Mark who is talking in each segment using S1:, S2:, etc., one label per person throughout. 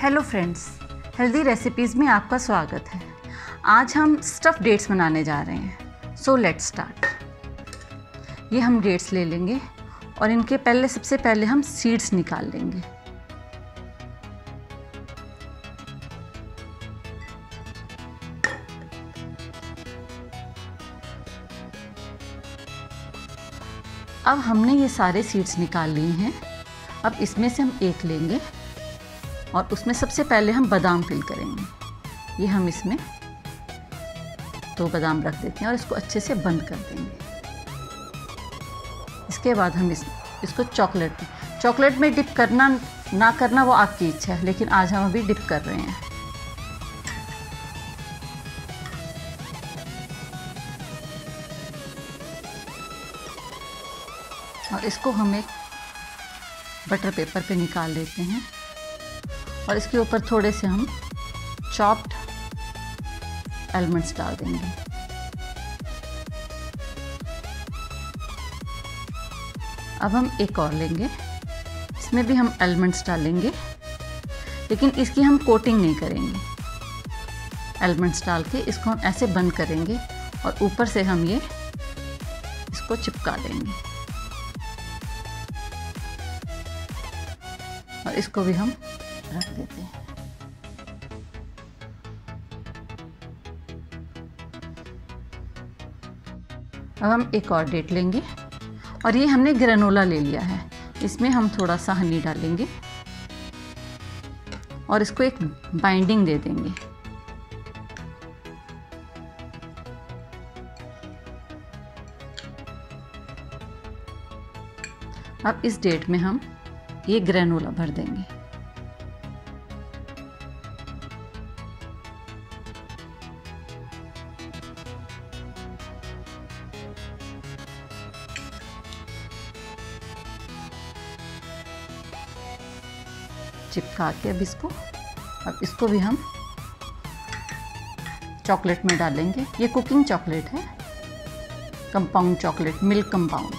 S1: Hello friends healthy recipes में आपका स्वागत है। आज हम स्टफ़ डेट्स बनाने जा रहे हैं। सो लेट स्टार्ट ये हम डेट्स ले लेंगे और इनके पहले, सबसे पहले हम सीड्स निकाल लेंगे। अब हमने ये सारे सीड्स निकाल लिए हैं। अब इसमें से हम एक लेंगे। और उसमें सबसे पहले हम बादाम फिल करेंगे। ये हम इसमें दो बादाम रख देते हैं और इसको अच्छे से बंद कर देंगे। इसके बाद हम इस, इसको चॉकलेट में चॉकलेट में डिप करना, ना करना वो आपकी इच्छा है, लेकिन आज हम अभी डिप कर रहे हैं। और इसको हम एक बटर पेपर पे निकाल लेते हैं। और इसके ऊपर थोड़े से हम चॉप्ड एलमंड्स डाल देंगे। अब हम एक और लेंगे। इसमें भी हम एलमंड्स डालेंगे, लेकिन इसकी हम कोटिंग नहीं करेंगे। एलमंड्स डाल के इसको हम ऐसे बंद करेंगे और ऊपर से हम ये इसको चिपका देंगे। और इसको भी हम रख देते हैं। अब हम एक और डेट लेंगे, और ये हमने ग्रेनोला ले लिया है। इसमें हम थोड़ा सा हनी डालेंगे, और इसको एक बाइंडिंग दे देंगे। अब इस डेट में हम ये ग्रेनोला भर देंगे। चिपका के अब इसको अब इसको भी हम चॉकलेट में डालेंगे। ये कुकिंग चॉकलेट है। Compound chocolate, milk compound.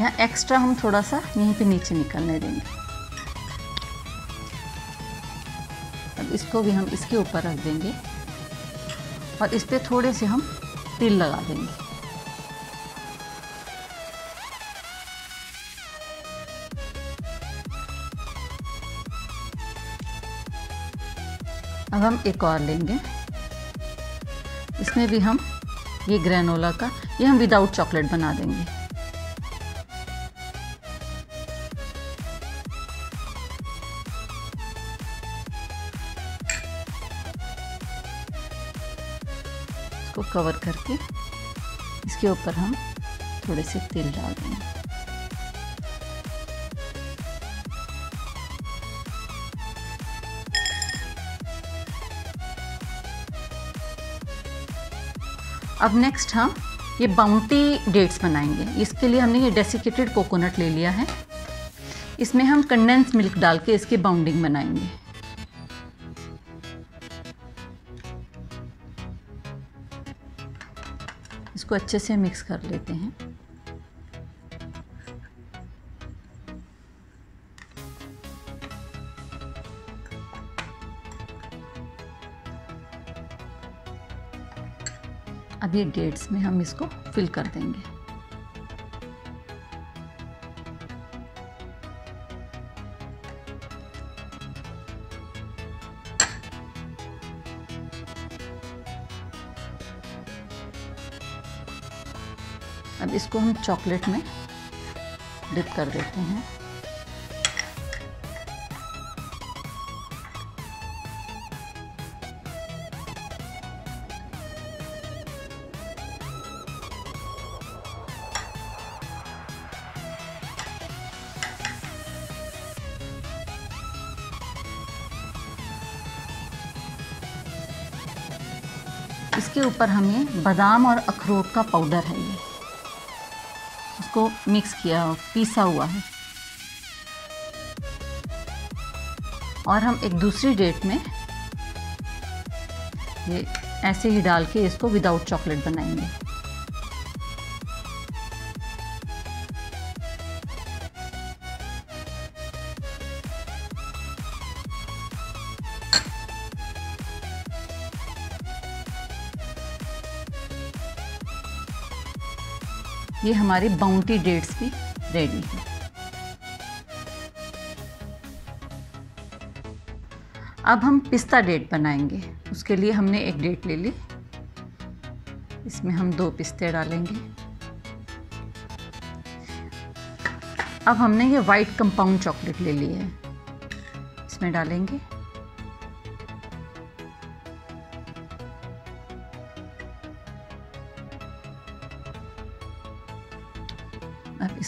S1: यहाँ एक्स्ट्रा हम थोड़ा सा यहीं पे नीचे निकलने देंगे। अब इसको भी हम इसके ऊपर रख देंगे। और इस पर थोड़े से हम तिल लगा देंगे। अब हम एक और लेंगे। इसमें भी हम ये ग्रेनोला का, ये हम विदाउट चॉकलेट बना देंगे। इसको कवर करके इसके ऊपर हम थोड़े से तेल डाल देंगे। अब नेक्स्ट हम ये बाउंटी डेट्स बनाएँगे। इसके लिए हमने ये डेसिकेटेड कोकोनट ले लिया है। इसमें हम कंडेंस मिल्क डाल के इसकी बाउंडिंग बनाएँगे। इसको अच्छे से मिक्स कर लेते हैं। ये डेट्स में हम इसको फिल कर देंगे। अब इसको हम चॉकलेट में डिप कर देते हैं। इसके ऊपर हमें बादाम और अखरोट का पाउडर है ये। उसको मिक्स किया, पीसा हुआ है। और हम एक दूसरी डेट में ये ऐसे ही डाल के इसको विदाउट चॉकलेट बनाएँगे। ये हमारी बाउंटी डेट्स भी रेडी है। अब हम पिस्ता डेट बनाएँगे। उसके लिए हमने एक डेट ले ली। इसमें हम दो पिस्ते डालेंगे। अब हमने ये वाइट कंपाउंड चॉकलेट ले ली है। इसमें डालेंगे।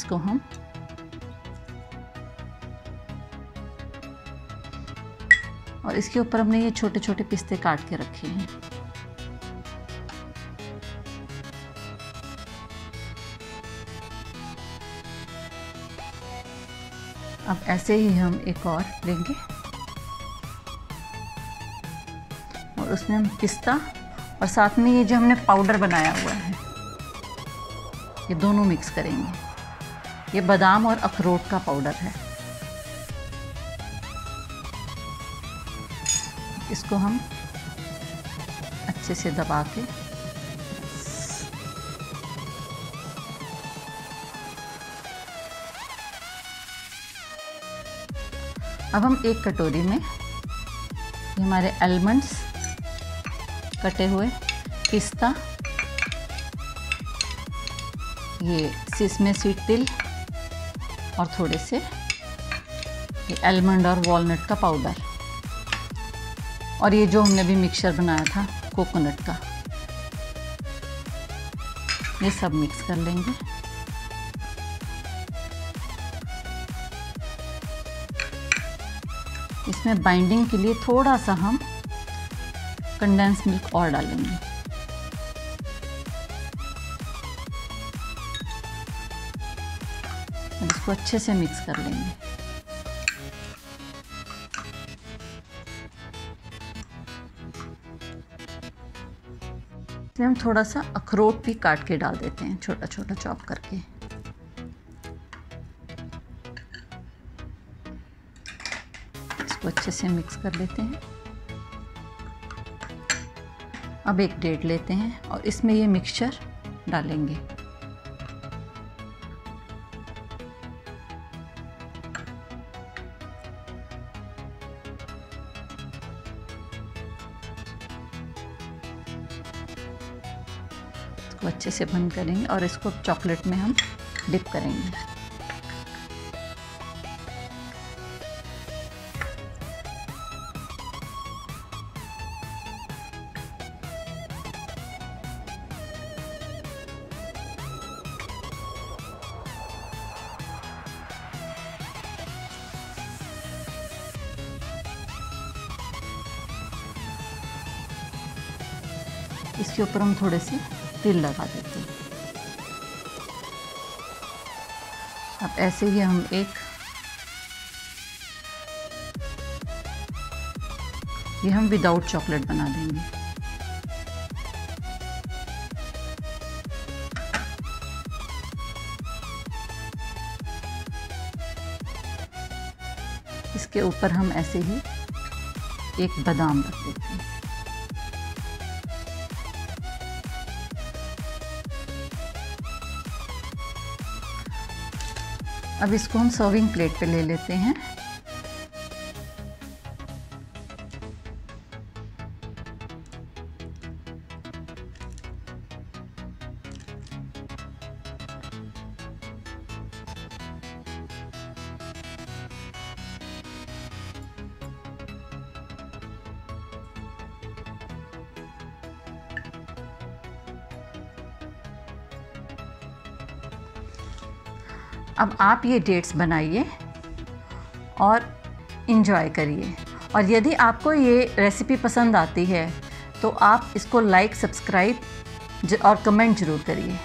S1: इसको हम और इसके ऊपर हमने ये छोटे छोटे पिस्ते काट के रखे हैं। अब ऐसे ही हम एक और लेंगे। और उसमें हम पिस्ता और साथ में ये जो हमने पाउडर बनाया हुआ है, ये दोनों मिक्स करेंगे। ये बादाम और अखरोट का पाउडर है। इसको हम अच्छे से दबा के अब हम एक कटोरी में हमारे आलमंड्स कटे हुए पिस्ता, ये सिसमे सीड तिल और थोड़े से ये आलमंड और वॉलनट का पाउडर और ये जो हमने भी मिक्सचर बनाया था कोकोनट का। ये सब मिक्स कर लेंगे। इसमें बाइंडिंग के लिए थोड़ा सा हम कंडेंस मिल्क और डालेंगे। इसको अच्छे से मिक्स कर लेंगे। इसमें हम थोड़ा सा अखरोट भी काट के डाल देते हैं छोटा छोटा चॉप करके। इसको अच्छे से मिक्स कर लेते हैं। अब एक डेढ़ लेते हैं और इसमें ये मिक्सचर डालेंगे। इसको अच्छे से बंद करेंगे और इसको चॉकलेट में हम डिप करेंगे। इसके ऊपर हम थोड़े से तिल लगा देते हैं। अब ऐसे ही हम एक ये हम विदाउट चॉकलेट बना देंगे। इसके ऊपर हम ऐसे ही एक बादाम रख देते हैं। अब इसको हम सर्विंग प्लेट पे ले लेते हैं। अब आप ये डेट्स बनाइए और इन्जॉय करिए। और यदि आपको ये रेसिपी पसंद आती है तो आप इसको लाइक सब्सक्राइब और कमेंट ज़रूर करिए।